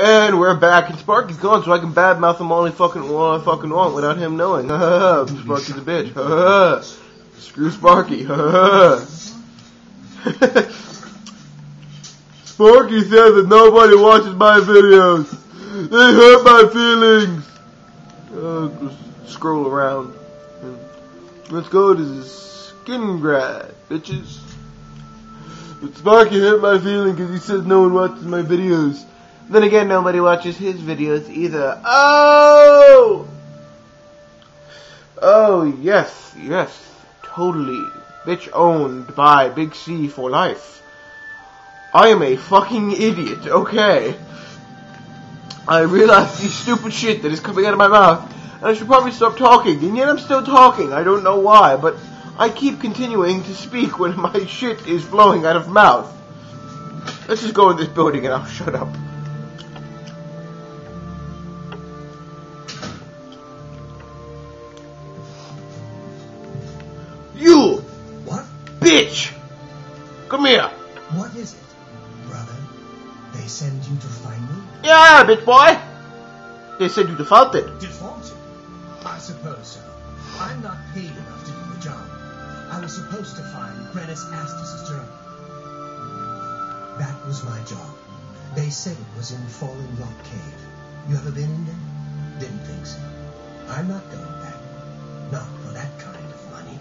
And we're back, and Sparky's gone, so I can badmouth him all I fucking, all I fucking want without him knowing. Sparky's a bitch. Screw Sparky. Sparky says that nobody watches my videos. They hurt my feelings. Uh, scroll around. Let's go to the Skingrad, bitches. But Sparky hurt my feelings because he says no one watches my videos. Then again, nobody watches his videos either. Oh! Oh, yes, yes, totally. Bitch owned by Big C for life. I am a fucking idiot, okay? I realize the stupid shit that is coming out of my mouth, and I should probably stop talking, and yet I'm still talking. I don't know why, but I keep continuing to speak when my shit is flowing out of mouth. Let's just go in this building and I'll shut up. Bitch! Come here! What is it, brother? They send you to find me? Yeah, bitch boy! They said you defaulted. Defaulted? I suppose so. I'm not paid enough to do the job. I was supposed to find Brenus Astis' journal. That was my job. They said it was in Fallen Rock Cave. You ever been in there? Didn't think so. I'm not going back. Not for that kind of money.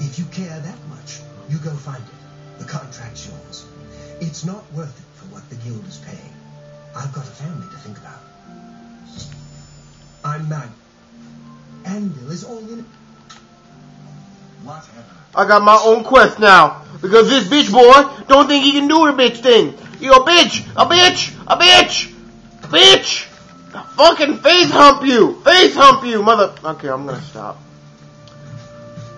If you care that much, you go find it. The contract's yours. It's not worth it for what the guild is paying. I've got a family to think about. I'm married. Anvil is all in. Whatever. I got my own quest now. Because this bitch boy don't think he can do the bitch thing. You a bitch! A bitch! A bitch! Bitch! Fucking face hump you! Face hump you, mother. Okay, I'm gonna stop.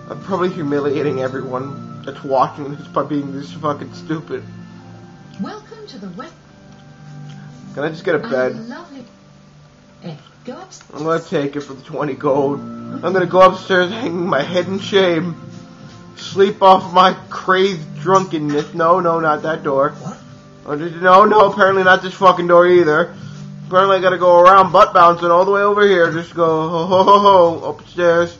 I'm probably humiliating everyone that's watching this by being this fucking stupid. Welcome to the wet. Can I just get a bed? Lovely. Eh, go. I'm gonna take it for the 20 gold. I'm gonna go upstairs hanging my head in shame. Sleep off my crazed drunkenness. No, no, not that door. What? Oh, No, no, apparently not this fucking door either. Apparently I gotta go around butt bouncing all the way over here. Just go ho ho ho ho upstairs.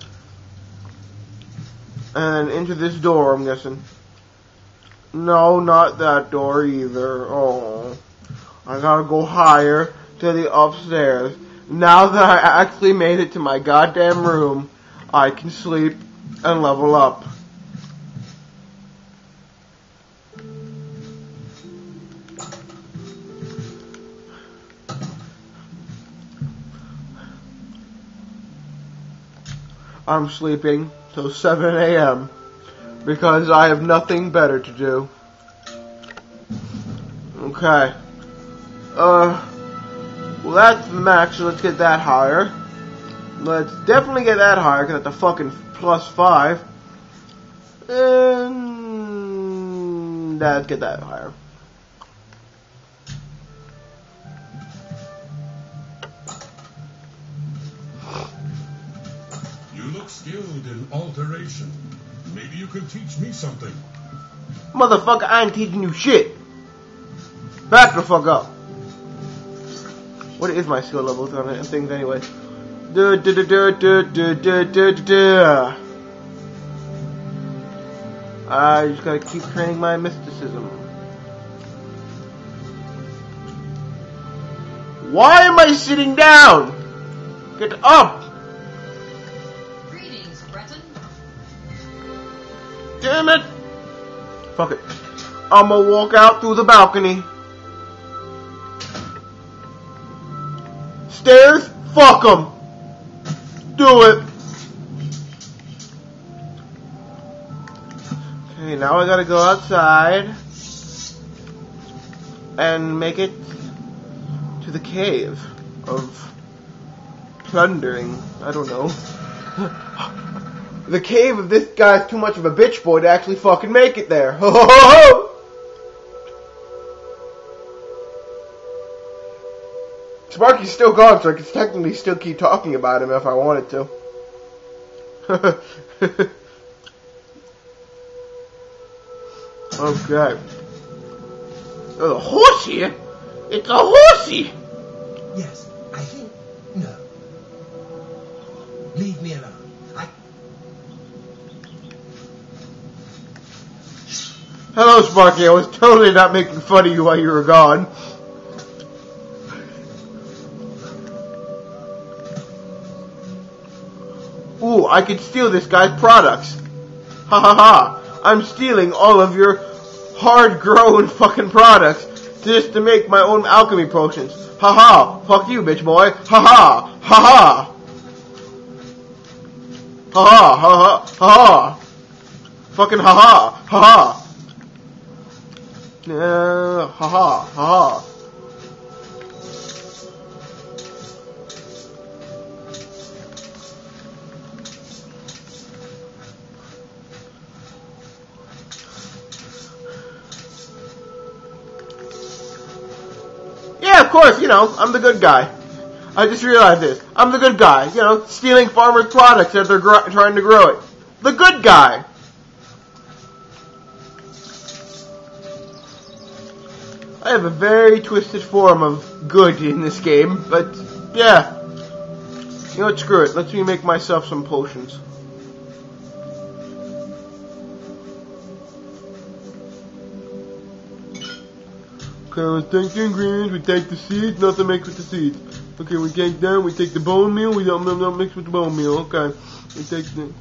And into this door, I'm guessing. No, not that door either. Oh. I gotta go higher to the upstairs. Now that I actually made it to my goddamn room, I can sleep and level up. I'm sleeping till 7 a.m. because I have nothing better to do. Okay. Uh, well that's the max, so let's get that higher. Let's definitely get that higher because that's a fucking plus 5. And let's get that higher. Skilled in alteration. Maybe you can teach me something. Motherfucker, I ain't teaching you shit. Back the fuck up. What is my skill levels on things anyway? I just gotta keep training my mysticism. Why am I sitting down? Get up! Damn it! Fuck it. I'ma walk out through the balcony. Stairs? Fuck them! Do it. Okay, now I gotta go outside and make it to the cave of plundering. I don't know. the cave of this guy's too much of a bitch boy to actually fucking make it there. Ho ho ho! Sparky's still gone, so I could technically still keep talking about him if I wanted to. okay. There's a horse here? It's a horsey! Hello, Sparky. I was totally not making fun of you while you were gone. Ooh, I could steal this guy's products. Ha ha ha. I'm stealing all of your hard-grown fucking products just to make my own alchemy potions. Ha ha. Fuck you, bitch boy. Ha ha. Ha ha. Ha ha. Ha ha. Ha ha. Fucking ha ha. Ha ha. Uh, ha ha. Ha ha. Yeah, of course, you know, I'm the good guy. I just realized this. I'm the good guy, you know, stealing farmers' products as they're trying to grow it. The good guy. I have a very twisted form of good in this game, but yeah. You know what, screw it. Let me make myself some potions. Okay, let's take the ingredients, we take the seeds, nothing mixed with the seeds. Okay, we take them, we take the bone meal, we don't, don't, mix with the bone meal, okay. We take the...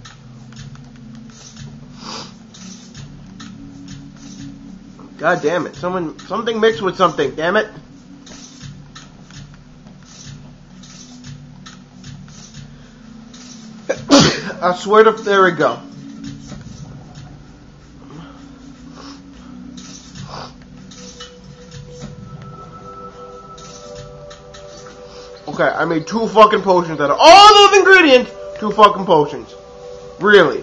God damn it, someone, something mixed with something, damn it. I swear to, there we go. Okay, I made two fucking potions out of all those ingredients. Two fucking potions. Really.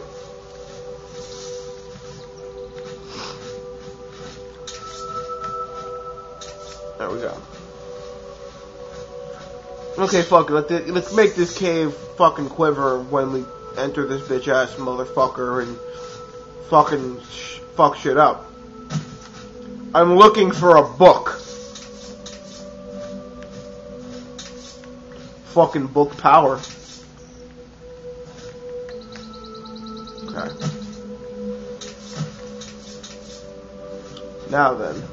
Okay, fuck it. Let's, let's make this cave fucking quiver when we enter this bitch ass motherfucker and fucking sh- fuck shit up. I'm looking for a book. Fucking book power. Okay. Now then.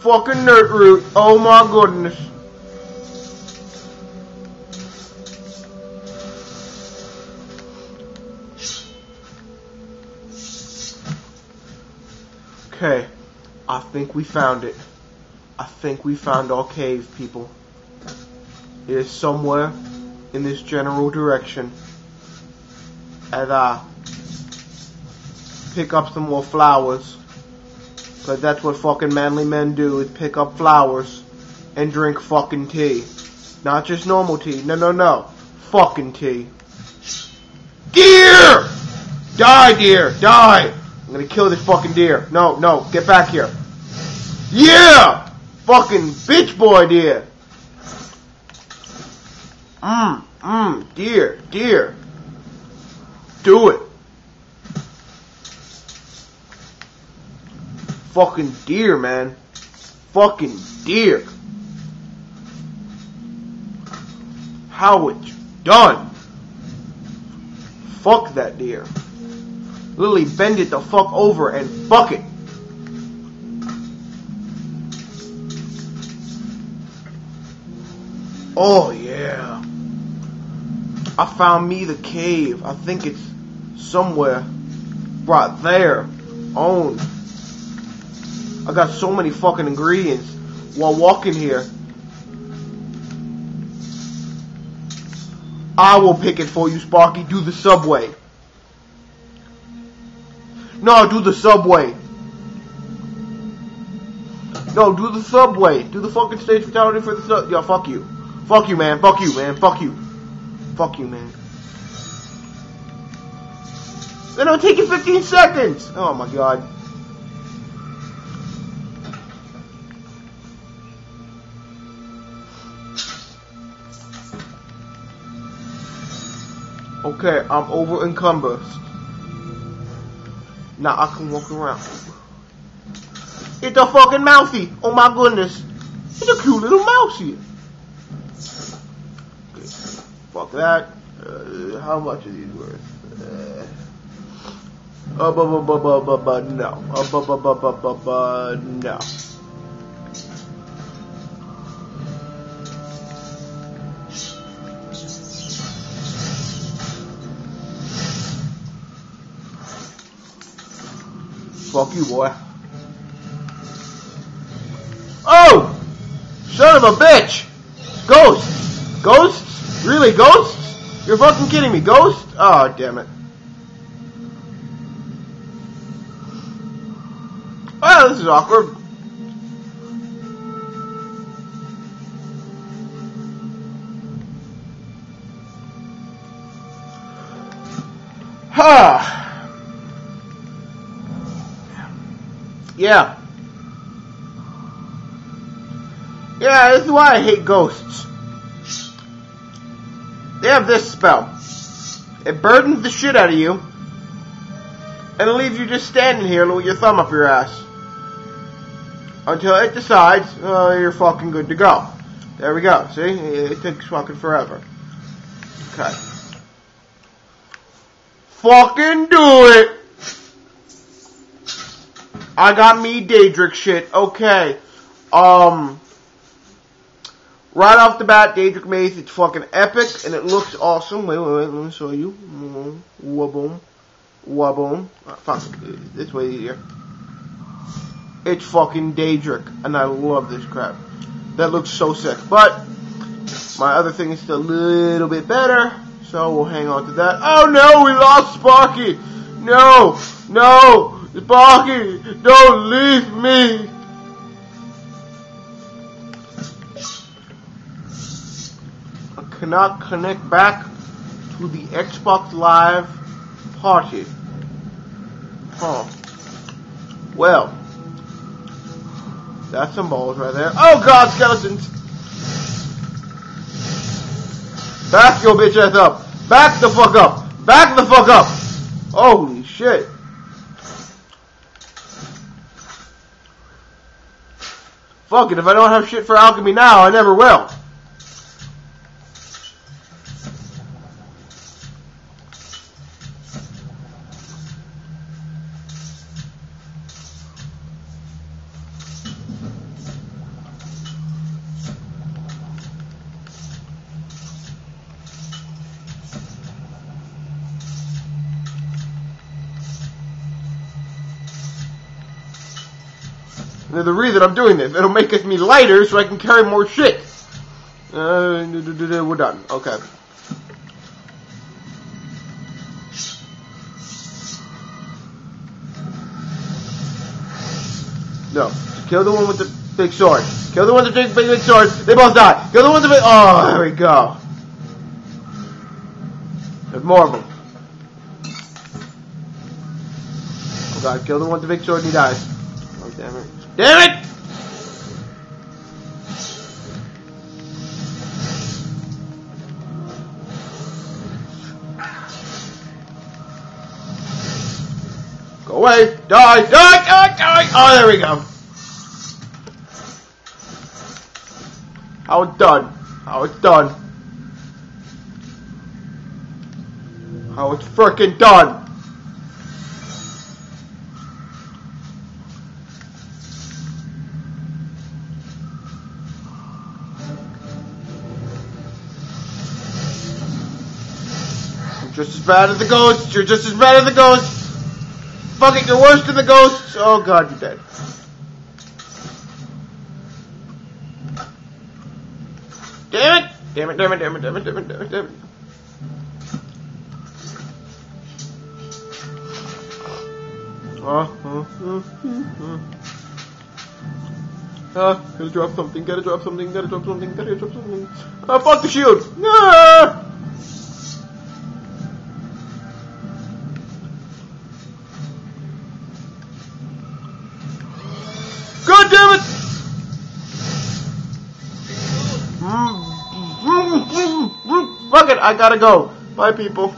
Fucking Nirnroot. Oh my goodness. Okay. I think we found it. I think we found our cave, people. It is somewhere in this general direction. And uh pick up some more flowers. Cause that's what fucking manly men do is pick up flowers and drink fucking tea. Not just normal tea. No no no. Fucking tea. Deer! Die, deer! Die! I'm gonna kill this fucking deer. No, no, get back here. Yeah! Fucking bitch boy deer. Mmm, mmm, deer, deer. Do it. Fucking deer, man. Fucking deer. How it's done. Fuck that deer. Literally bend it the fuck over and fuck it. Oh yeah. I found me the cave. I think it's somewhere right there. Owned. I got so many fucking ingredients while walking here. I will pick it for you, Sparky. Do the subway. No, do the subway. No, do the subway. Do the fucking stage fatality for the sub. Yo, fuck you. Fuck you, man. Fuck you, man. Fuck you. Fuck you, man. Then it'll take you 15 seconds. Oh my god. Okay, I'm over encumbered. Now I can walk around. It's a fucking mousey. Oh my goodness. It's a cute little mousey. Okay. Fuck that. Uh, how much are these worth? Uh, uh, bu- bu- bu- bu- bu- bu- no. Uh, bu- bu- bu- bu- bu- bu- no. Fuck you, boy. Oh! Son of a bitch! Ghosts! Ghosts? Really, ghosts? You're fucking kidding me. Ghosts? Oh, damn it. Well, this is awkward. Ha! Yeah. Yeah, this is why I hate ghosts. They have this spell. It burdens the shit out of you, and leaves you just standing here with your thumb up your ass. Until it decides, oh, you're fucking good to go. There we go, see? It takes fucking forever. Okay. Fucking do it! I got me Daedric shit. Okay. Um. Right off the bat, Daedric Mace, it's fucking epic and it looks awesome. Wait, wait, wait, let me show you. Waboom. Waboom. Oh, fuck. This way easier. It's fucking Daedric and I love this crap. That looks so sick. But, my other thing is still a little bit better. So we'll hang on to that. Oh no, we lost Sparky! No! No! Sparky, don't leave me. I cannot connect back to the Xbox Live party. Huh. Well, that's some balls right there. Oh god, skeletons! Back your bitch ass up! Back the fuck up! Back the fuck up! Holy shit. Fuck it, if I don't have shit for alchemy now, I never will. And the reason I'm doing this, it'll make me lighter so I can carry more shit. Uh, we're done. Okay. No. Kill the one with the big sword. Kill the one with the big, big, big sword. They both die. Kill the one with the big... Oh, there we go. There's more of them. Oh god, kill the one with the big sword and he dies. Oh, damn it. Damn it! Go away! Die! Die! Die! Die! Oh, there we go. How it's done. How it's done. How it's frickin' done. Just as bad as the ghosts. You're just as bad as the ghosts. Fuck it, you're worse than the ghosts. Oh god, you're dead. Damn it! Damn it, damn it, damn it, damn it, damn it, damn it, damn it. Uh, uh, uh, uh. Ah, gotta drop something, gotta drop something, gotta drop something, gotta drop something. Ah, fuck the shield! Ah! I gotta go. Bye, people.